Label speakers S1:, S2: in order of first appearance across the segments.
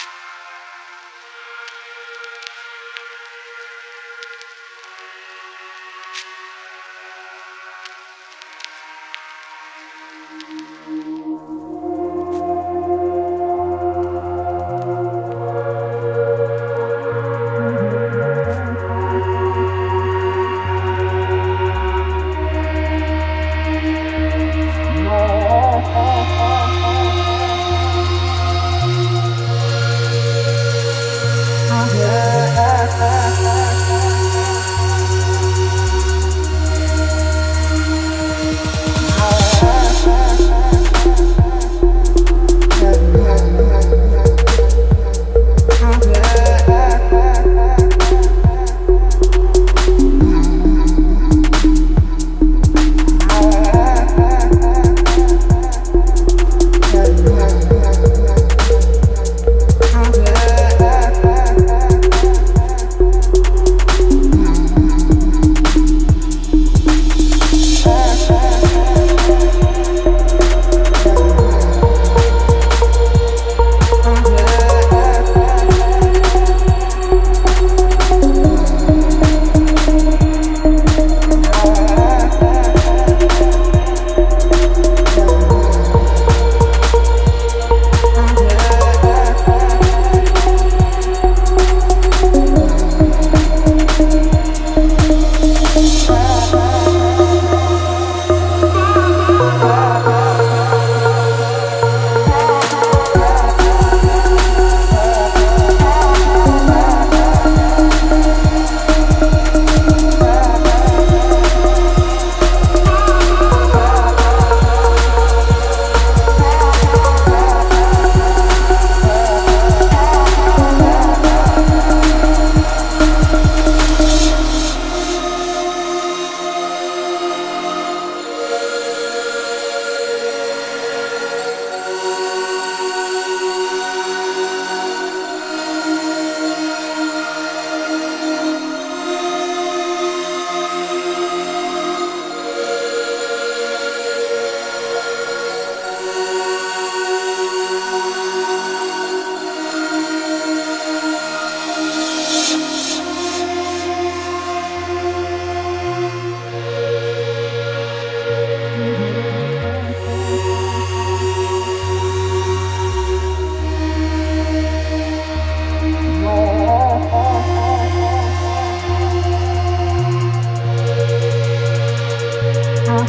S1: you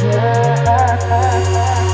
S1: wonder.